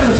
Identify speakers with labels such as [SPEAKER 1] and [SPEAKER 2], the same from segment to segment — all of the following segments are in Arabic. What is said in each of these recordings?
[SPEAKER 1] Let's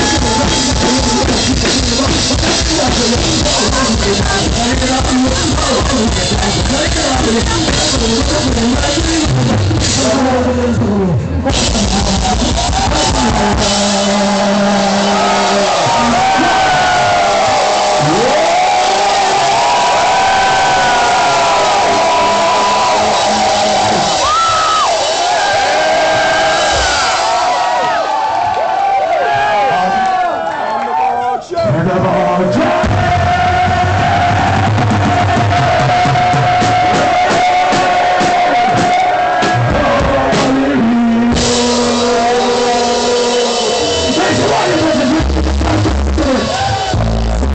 [SPEAKER 1] Thank you. Georgia.